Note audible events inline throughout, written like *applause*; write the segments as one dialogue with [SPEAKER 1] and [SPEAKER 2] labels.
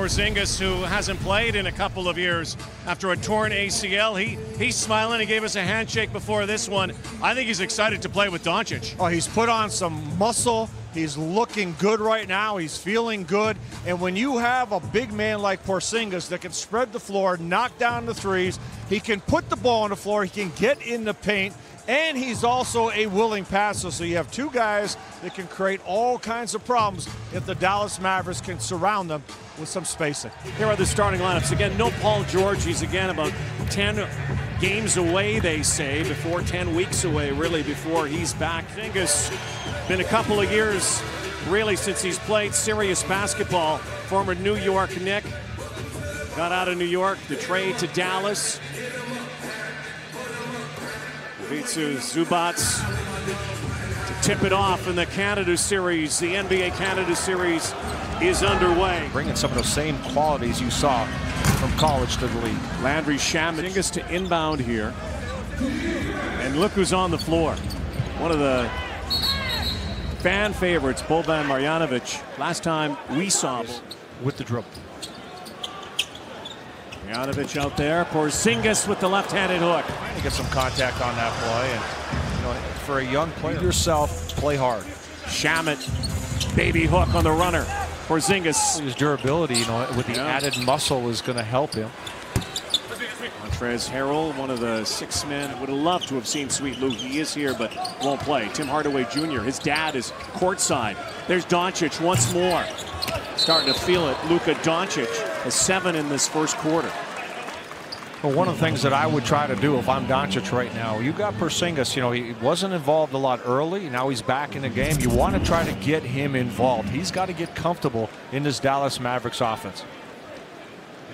[SPEAKER 1] Porzingis, who hasn't played in a couple of years after a torn ACL. He he's smiling. He gave us a handshake before this one. I think he's excited to play with Doncic.
[SPEAKER 2] Oh, he's put on some muscle. He's looking good right now. He's feeling good. And when you have a big man like Porzingis that can spread the floor, knock down the threes, he can put the ball on the floor, he can get in the paint, and he's also a willing passer. So you have two guys that can create all kinds of problems if the Dallas Mavericks can surround them with some spacing.
[SPEAKER 1] Here are the starting lineups. Again, no Paul George. He's again about 10 games away, they say, before 10 weeks away, really, before he's back. Fingers been a couple of years, really, since he's played serious basketball. Former New York Knick. Got out of New York, the trade to Dallas. Ivica Zubac to tip it off in the Canada Series. The NBA Canada Series is underway.
[SPEAKER 3] Bringing some of those same qualities you saw from college to the league.
[SPEAKER 1] Landry Shamet us to inbound here. And look who's on the floor. One of the fan favorites, Boban Marjanovic. Last time we saw him
[SPEAKER 3] with the dribble.
[SPEAKER 1] Marjanovic out there. Porzingis with the left-handed hook.
[SPEAKER 3] Trying to get some contact on that play. And, you know, for a young player, yourself, play hard.
[SPEAKER 1] Shamet, baby hook on the runner. Porzingis.
[SPEAKER 3] His durability, you know, with the yeah. added muscle is going to help him.
[SPEAKER 1] Montrezl Harrell, one of the six men, would have loved to have seen Sweet Lou. He is here, but won't play. Tim Hardaway Jr., his dad is courtside. There's Doncic once more. Starting to feel it. Luka Doncic has seven in this first quarter.
[SPEAKER 3] Well, one of the things that I would try to do if I'm Doncic right now, you got Porzingis, you know, he wasn't involved a lot early. Now he's back in the game. You want to try to get him involved. He's got to get comfortable in this Dallas Mavericks offense.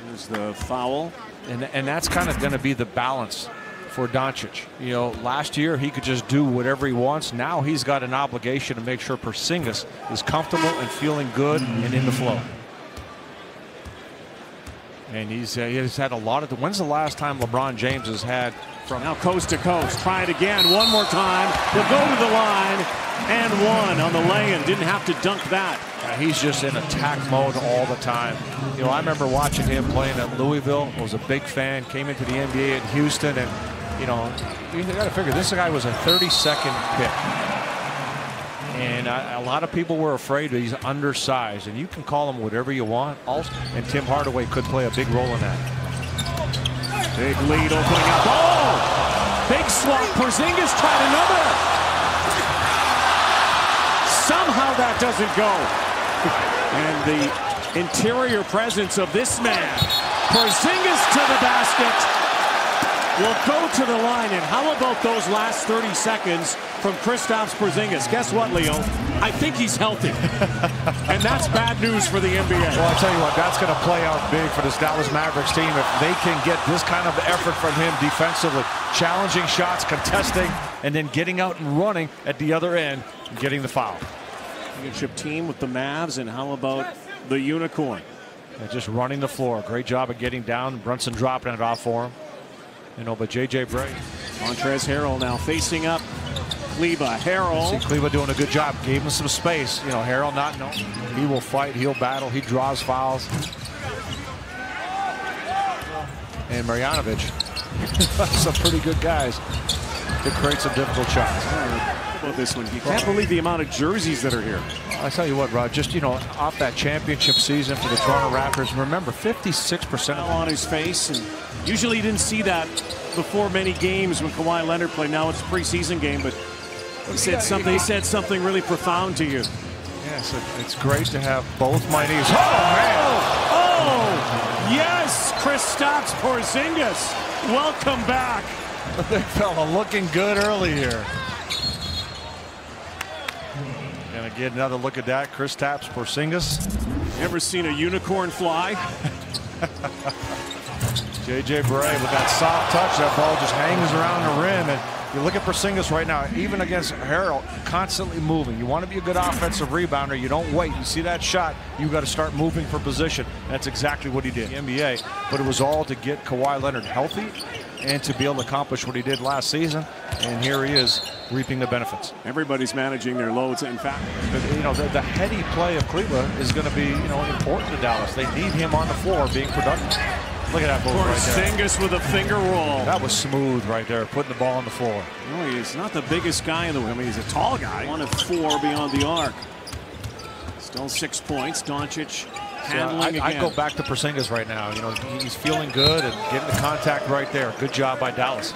[SPEAKER 1] Here's the foul.
[SPEAKER 3] And, and that's kind of going to be the balance for Doncic. You know, last year he could just do whatever he wants. Now he's got an obligation to make sure Porzingis is comfortable and feeling good and in the flow. And he's, uh, he's had a lot of the. When's the last time LeBron James has had
[SPEAKER 1] from now coast to coast? Try it again. One more time. He'll go to the line and one on the lay-in. Didn't have to dunk that.
[SPEAKER 3] Yeah, he's just in attack mode all the time. You know, I remember watching him playing at Louisville. Was a big fan. Came into the NBA at Houston, and you know, you got to figure this guy was a 32nd pick. And a lot of people were afraid he's undersized. And you can call him whatever you want. Also, and Tim Hardaway could play a big role in that.
[SPEAKER 1] Big lead opening up. Oh! Big swap. Porzingis tried another. Somehow that doesn't go. And the interior presence of this man. Porzingis to the basket will go to the line. And how about those last 30 seconds from Kristaps Porzingis? Guess what, Leo? I think he's healthy. *laughs* and that's bad news for the NBA.
[SPEAKER 3] Well, I'll tell you what, that's going to play out big for this Dallas Mavericks team if they can get this kind of effort from him defensively. Challenging shots, contesting, and then getting out and running at the other end and getting the foul.
[SPEAKER 1] Championship team with the Mavs, and how about the Unicorn?
[SPEAKER 3] Yeah, just running the floor. Great job of getting down. Brunson dropping it off for him. You know, but J.J. Barea.
[SPEAKER 1] Montrezl Harrell now facing up Kleber. Harrell.
[SPEAKER 3] See Kleber doing a good job. Gave him some space. You know, Harrell not know. He will fight. He'll battle. He draws fouls. And Marjanovic. *laughs* some pretty good guys to create some difficult shots.
[SPEAKER 1] about this one? You can't believe the amount of jerseys that are here.
[SPEAKER 3] I tell you what, Rod, just, you know, off that championship season for the Toronto Raptors, remember, 56%
[SPEAKER 1] on his face. And usually you didn't see that before many games when Kawhi Leonard played. Now it's a preseason game, but he said something, he said something really profound to you.
[SPEAKER 3] Yes, it's great to have both my knees. Oh, oh man!
[SPEAKER 1] Oh, yes, Kristaps Porzingis. Welcome back. *laughs*
[SPEAKER 3] Big fella looking good early here. Gonna get another look at that. Chris Kristaps Porzingis.
[SPEAKER 1] Ever seen a unicorn fly? *laughs*
[SPEAKER 3] J.J. Barea with that soft touch. That ball just hangs around the rim. And you look at Porzingis right now, even against Harrell, constantly moving. You want to be a good offensive rebounder. You don't wait. You see that shot, you got to start moving for position. That's exactly what he did. The NBA, but it was all to get Kawhi Leonard healthy and to be able to accomplish what he did last season. And here he is reaping the benefits.
[SPEAKER 1] Everybody's managing their loads. In fact,
[SPEAKER 3] you know, the, the heady play of Kleber is going to be, you know, important to Dallas. They need him on the floor being productive. Look at that move right there.
[SPEAKER 1] With a finger roll.
[SPEAKER 3] That was smooth right there, putting the ball on the floor.
[SPEAKER 1] No, he's not the biggest guy in the. world. I mean, he's a tall guy. One of four beyond the arc. Still six points. Doncic handling
[SPEAKER 3] so I, I, go back to Porzingis right now. You know, he's feeling good and getting the contact right there. Good job by Dallas.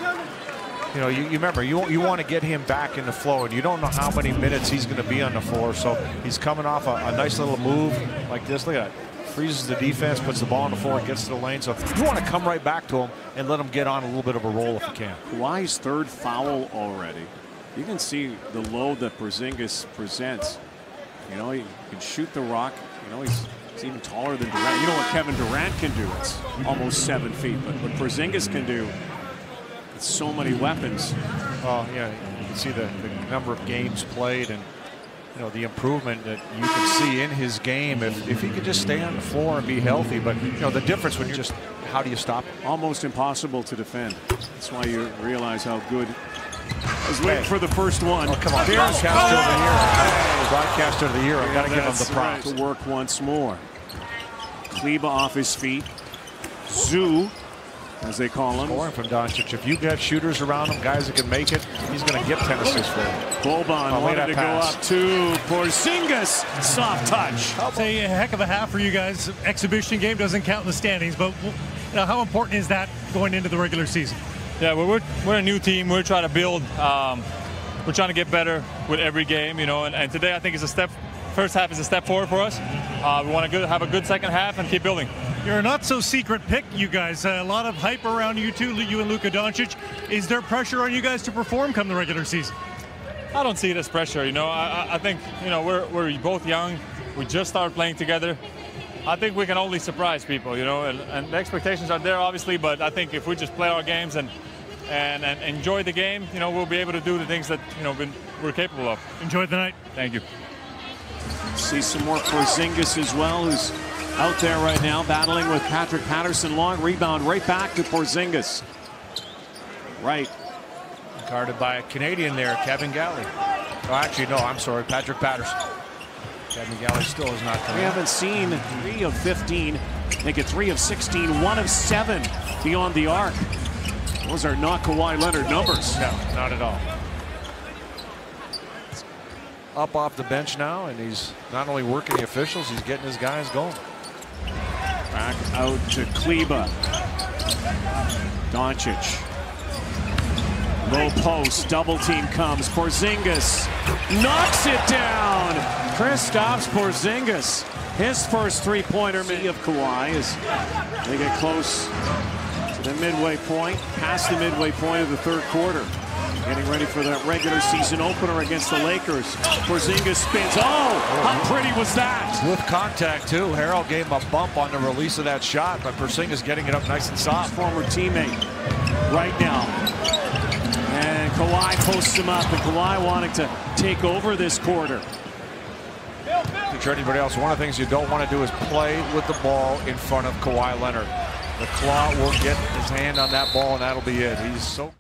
[SPEAKER 3] You know, you, you remember, you, you want to get him back in the flow, and you don't know how many minutes he's going to be on the floor. So he's coming off a, a nice little move like this. Look at that freezes the defense, puts the ball on the floor, gets to the lane. So you want to come right back to him and let him get on a little bit of a roll if you can.
[SPEAKER 1] Kawhi's third foul already. You can see the load that Porzingis presents. You know, he can shoot the rock. You know, he's, he's even taller than Durant. You know what Kevin Durant can do? It's almost seven feet. But what Porzingis can do, it's so many weapons.
[SPEAKER 3] Oh, yeah, you can see the, the number of games played and you know the improvement that you can see in his game if, if he could just stay on the floor and be healthy. But you know the difference when you're just how do you stop?
[SPEAKER 1] Almost impossible to defend. That's why you realize how good I was waiting for the first one.
[SPEAKER 3] Oh, come on. Broadcaster oh! of the year. Broadcaster of the year. I've got to give him the props.
[SPEAKER 1] Right. To work once more. Kleber off his feet. Zoo, as they call him.
[SPEAKER 3] Scoring from Doncic. If you got shooters around him, guys that can make it, he's going to get 10 assists for you.
[SPEAKER 1] Boban oh, wanted to pass. go up to Porzingis. Soft touch.
[SPEAKER 4] Say a heck of a half for you guys. Exhibition game doesn't count in the standings, but you know, how important is that going into the regular season?
[SPEAKER 5] Yeah, we're, we're a new team. We're trying to build. Um, we're trying to get better with every game, you know. And, and, today, I think is a step. First half is a step forward for us. Uh, we want to have a good second half and keep building.
[SPEAKER 4] You're a not so secret pick, you guys. Uh, a lot of hype around you too, you and Luka Doncic. Is there pressure on you guys to perform come the regular season?
[SPEAKER 5] I don't see it as pressure. You know, I, I think you know we're we're both young. We just started playing together. I think we can only surprise people, you know, and, and the expectations are there, obviously. But I think if we just play our games and and, and enjoy the game, you know, we'll be able to do the things that, you know, been, we're capable of.
[SPEAKER 4] Enjoy the night.
[SPEAKER 5] Thank you.
[SPEAKER 1] See some more Porzingis as well, who's out there right now battling with Patrick Patterson. Long rebound right back to Porzingis. Right.
[SPEAKER 3] Guarded by a Canadian there, Kevin Galley. Oh, actually, no, I'm sorry, Patrick Patterson. Kevin Galley still is not coming.
[SPEAKER 1] We haven't seen three of 15. Make it three of 16, one of seven beyond the arc. Those are not Kawhi Leonard numbers.
[SPEAKER 3] No, not at all. Up off the bench now, and he's not only working the officials, he's getting his guys going.
[SPEAKER 1] Back out to Kleber. Doncic. Low post, double team comes. Porzingis knocks it down. Kristaps Porzingis. His first three-pointer of Kawhi as they get close to the midway point, past the midway point of the third quarter. Getting ready for that regular season opener against the Lakers. Porzingis spins. Oh, how pretty was that?
[SPEAKER 3] With contact, too. Harrell gave him a bump on the release of that shot, but Porzingis getting it up nice and soft.
[SPEAKER 1] Former teammate right now. And Kawhi posts him up, and Kawhi wanting to take over this quarter.
[SPEAKER 3] To anybody else, one of the things you don't want to do is play with the ball in front of Kawhi Leonard. The claw will get his hand on that ball, and that'll be it. He's so